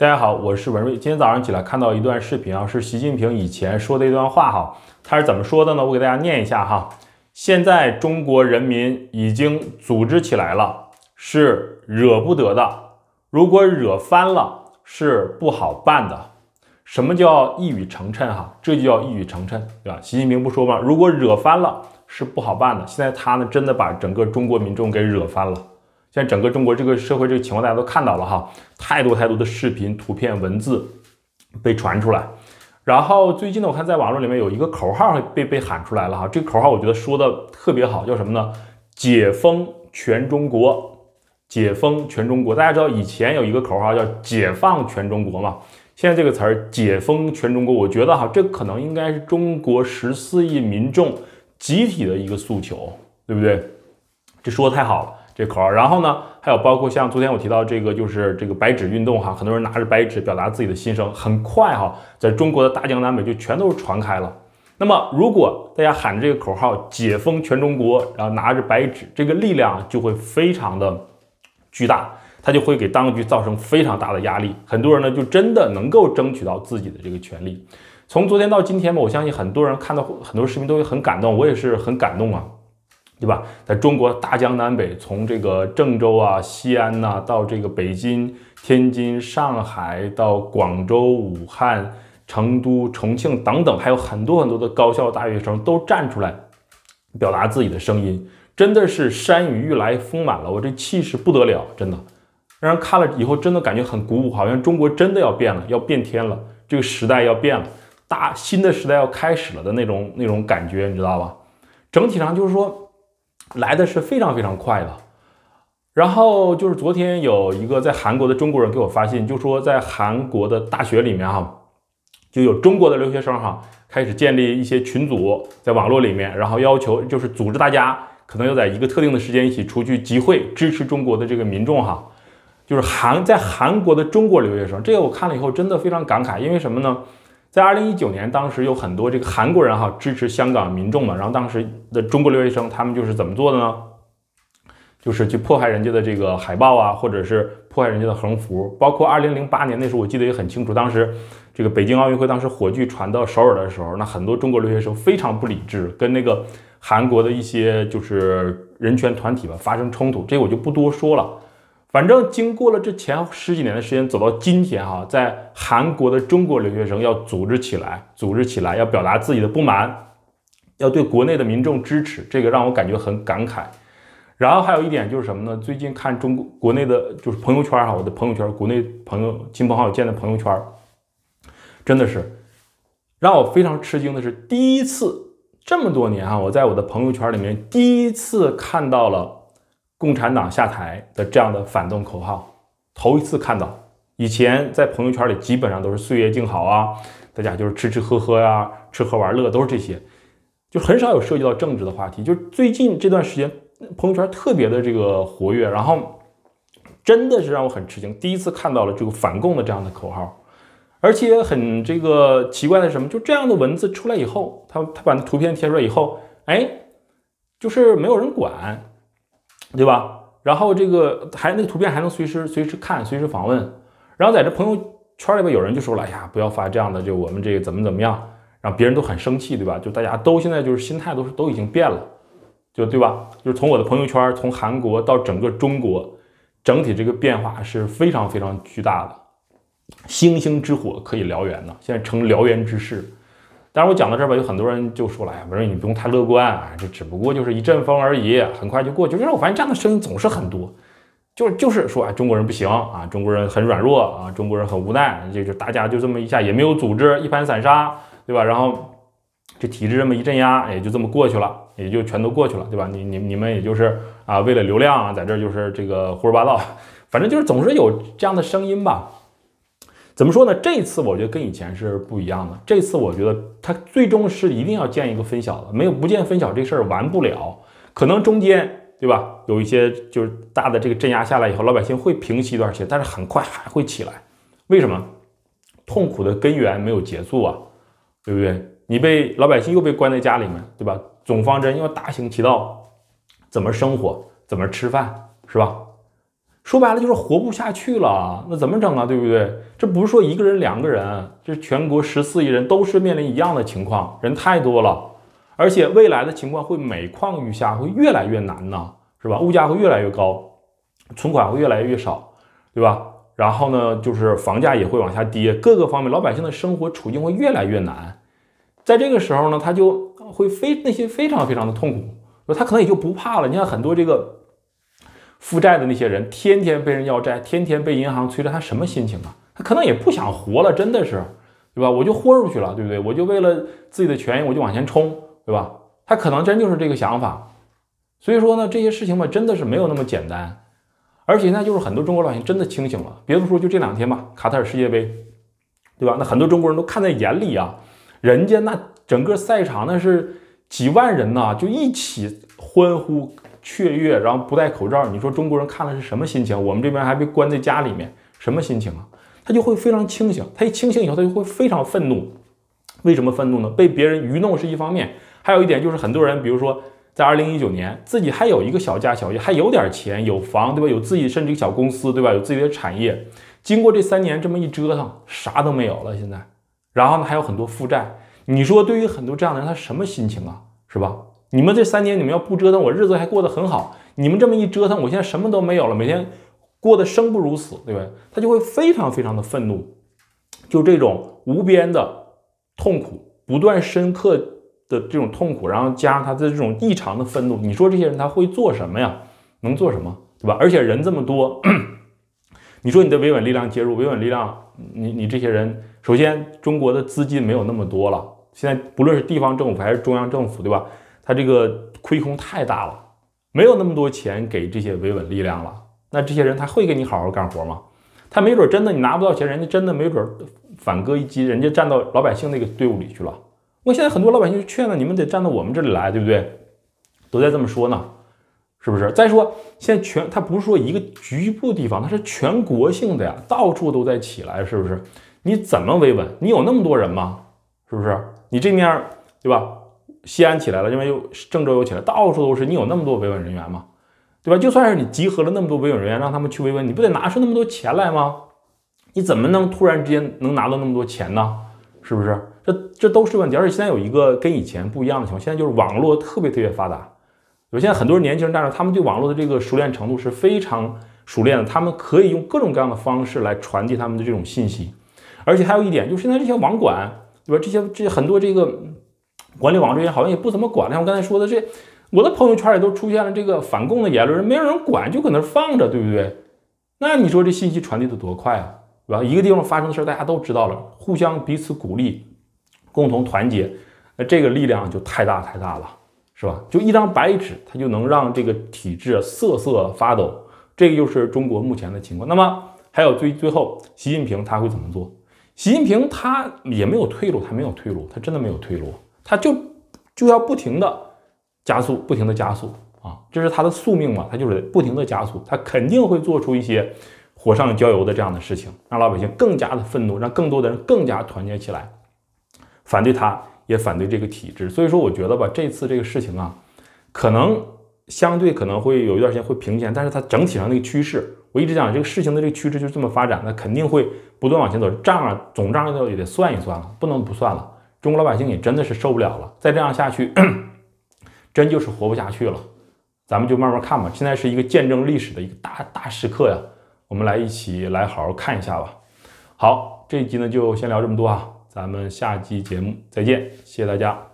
大家好，我是文瑞。今天早上起来看到一段视频啊，是习近平以前说的一段话哈。他是怎么说的呢？我给大家念一下哈。现在中国人民已经组织起来了，是惹不得的。如果惹翻了，是不好办的。什么叫一语成谶哈？这就叫一语成谶，对吧？习近平不说吗？如果惹翻了，是不好办的。现在他呢，真的把整个中国民众给惹翻了。现在整个中国这个社会这个情况大家都看到了哈，太多太多的视频、图片、文字被传出来。然后最近呢，我看在网络里面有一个口号被被喊出来了哈，这个口号我觉得说的特别好，叫什么呢？解封全中国，解封全中国。大家知道以前有一个口号叫解放全中国嘛？现在这个词儿解封全中国，我觉得哈，这可能应该是中国十四亿民众集体的一个诉求，对不对？这说的太好了。这口号，然后呢，还有包括像昨天我提到这个，就是这个白纸运动哈，很多人拿着白纸表达自己的心声，很快哈，在中国的大江南北就全都是传开了。那么，如果大家喊着这个口号“解封全中国”，然后拿着白纸，这个力量就会非常的巨大，它就会给当局造成非常大的压力。很多人呢，就真的能够争取到自己的这个权利。从昨天到今天吧，我相信很多人看到很多视频都会很感动，我也是很感动啊。对吧？在中国大江南北，从这个郑州啊、西安呐，到这个北京、天津、上海，到广州、武汉、成都、重庆等等，还有很多很多的高校大学生都站出来表达自己的声音，真的是山雨欲来风满了，我这气势不得了，真的让人看了以后真的感觉很鼓舞，好像中国真的要变了，要变天了，这个时代要变了，大新的时代要开始了的那种那种感觉，你知道吧？整体上就是说。来的是非常非常快的，然后就是昨天有一个在韩国的中国人给我发信，就说在韩国的大学里面哈，就有中国的留学生哈，开始建立一些群组在网络里面，然后要求就是组织大家可能要在一个特定的时间一起出去集会，支持中国的这个民众哈，就是韩在韩国的中国留学生，这个我看了以后真的非常感慨，因为什么呢？在二零一九年，当时有很多这个韩国人哈支持香港民众嘛，然后当时的中国留学生他们就是怎么做的呢？就是去破坏人家的这个海报啊，或者是破坏人家的横幅。包括二零零八年那时候，我记得也很清楚，当时这个北京奥运会当时火炬传到首尔的时候，那很多中国留学生非常不理智，跟那个韩国的一些就是人权团体吧发生冲突，这个我就不多说了。反正经过了这前十几年的时间，走到今天哈，在韩国的中国留学生要组织起来，组织起来要表达自己的不满，要对国内的民众支持，这个让我感觉很感慨。然后还有一点就是什么呢？最近看中国国内的，就是朋友圈哈，我的朋友圈，国内朋友亲朋好友建的朋友圈，真的是让我非常吃惊的是，第一次这么多年哈，我在我的朋友圈里面第一次看到了。共产党下台的这样的反动口号，头一次看到。以前在朋友圈里基本上都是岁月静好啊，大家就是吃吃喝喝呀，吃喝玩乐都是这些，就很少有涉及到政治的话题。就最近这段时间，朋友圈特别的这个活跃，然后真的是让我很吃惊，第一次看到了这个反共的这样的口号，而且很这个奇怪的是什么？就这样的文字出来以后，他他把那图片贴出来以后，哎，就是没有人管。对吧？然后这个还那个图片还能随时随时看，随时访问。然后在这朋友圈里边有人就说了：“哎呀，不要发这样的，就我们这个怎么怎么样。”让别人都很生气，对吧？就大家都现在就是心态都是都已经变了，就对吧？就是从我的朋友圈，从韩国到整个中国，整体这个变化是非常非常巨大的。星星之火可以燎原呢，现在成燎原之势。但是我讲到这儿吧，有很多人就说了呀，不是你不用太乐观啊，这只不过就是一阵风而已，很快就过去。就是我发现这样的声音总是很多，就是就是说啊，中国人不行啊，中国人很软弱啊，中国人很无奈，就就大家就这么一下也没有组织，一盘散沙，对吧？然后这体制这么一镇压，也就这么过去了，也就全都过去了，对吧？你你你们也就是啊，为了流量啊，在这就是这个胡说八道，反正就是总是有这样的声音吧。怎么说呢？这次我觉得跟以前是不一样的。这次我觉得他最终是一定要建一个分晓的，没有不建分晓这事儿完不了。可能中间对吧，有一些就是大的这个镇压下来以后，老百姓会平息一段时间，但是很快还会起来。为什么？痛苦的根源没有结束啊，对不对？你被老百姓又被关在家里面，对吧？总方针要大行其道，怎么生活，怎么吃饭，是吧？说白了就是活不下去了。那怎么整啊？对不对？这不是说一个人、两个人，这全国十四亿人都是面临一样的情况，人太多了，而且未来的情况会每况愈下，会越来越难呢，是吧？物价会越来越高，存款会越来越少，对吧？然后呢，就是房价也会往下跌，各个方面老百姓的生活处境会越来越难。在这个时候呢，他就会非内心非常非常的痛苦，他可能也就不怕了。你看很多这个负债的那些人，天天被人要债，天天被银行催着，他什么心情啊？他可能也不想活了，真的是，对吧？我就豁出去了，对不对？我就为了自己的权益，我就往前冲，对吧？他可能真就是这个想法。所以说呢，这些事情吧，真的是没有那么简单。而且呢，就是很多中国老百姓真的清醒了。别的不说，就这两天吧，卡塔尔世界杯，对吧？那很多中国人都看在眼里啊。人家那整个赛场那是几万人呐，就一起欢呼雀跃，然后不戴口罩。你说中国人看了是什么心情？我们这边还被关在家里面，什么心情啊？他就会非常清醒。他一清醒以后，他就会非常愤怒。为什么愤怒呢？被别人愚弄是一方面，还有一点就是很多人，比如说。在二零一九年，自己还有一个小家小业，还有点钱，有房，对吧？有自己甚至一个小公司，对吧？有自己的产业。经过这三年这么一折腾，啥都没有了。现在，然后呢，还有很多负债。你说，对于很多这样的人，他什么心情啊？是吧？你们这三年，你们要不折腾，我日子还过得很好。你们这么一折腾，我现在什么都没有了，每天过得生不如死，对吧？他就会非常非常的愤怒，就这种无边的痛苦，不断深刻。的这种痛苦，然后加上他的这种异常的愤怒，你说这些人他会做什么呀？能做什么，对吧？而且人这么多，你说你的维稳力量介入，维稳力量，你你这些人，首先中国的资金没有那么多了，现在不论是地方政府还是中央政府，对吧？他这个亏空太大了，没有那么多钱给这些维稳力量了。那这些人他会给你好好干活吗？他没准真的你拿不到钱，人家真的没准反戈一击，人家站到老百姓那个队伍里去了。我现在很多老百姓就劝了，你们得站到我们这里来，对不对？都在这么说呢，是不是？再说现在全，他不是说一个局部地方，他是全国性的呀，到处都在起来，是不是？你怎么维稳？你有那么多人吗？是不是？你这面对吧？西安起来了，因为又郑州又起来，到处都是，你有那么多维稳人员吗？对吧？就算是你集合了那么多维稳人员，让他们去维稳，你不得拿出那么多钱来吗？你怎么能突然之间能拿到那么多钱呢？是不是？这这都是问题，而且现在有一个跟以前不一样的情况，现在就是网络特别特别发达。有现在很多年轻人但是，他们对网络的这个熟练程度是非常熟练的，他们可以用各种各样的方式来传递他们的这种信息。而且还有一点，就是现在这些网管，对吧？这些这些很多这个管理网这些好像也不怎么管。像我刚才说的，这我的朋友圈里都出现了这个反共的言论，没有人管，就搁那放着，对不对？那你说这信息传递的多快啊？对吧？一个地方发生的事，大家都知道了，互相彼此鼓励。共同团结，那这个力量就太大太大了，是吧？就一张白纸，它就能让这个体制瑟瑟发抖。这个就是中国目前的情况。那么还有最最后，习近平他会怎么做？习近平他也没有退路，他没有退路，他真的没有退路，他就就要不停的加速，不停的加速啊！这是他的宿命嘛？他就是不停的加速，他肯定会做出一些火上浇油的这样的事情，让老百姓更加的愤怒，让更多的人更加团结起来。反对他，也反对这个体制，所以说我觉得吧，这次这个事情啊，可能相对可能会有一段时间会平静，但是它整体上那个趋势，我一直讲这个事情的这个趋势就是这么发展，那肯定会不断往前走，账啊总账要也得算一算了，不能不算了。中国老百姓也真的是受不了了，再这样下去，真就是活不下去了。咱们就慢慢看吧，现在是一个见证历史的一个大大时刻呀，我们来一起来好好看一下吧。好，这一集呢就先聊这么多啊。咱们下期节目再见，谢谢大家。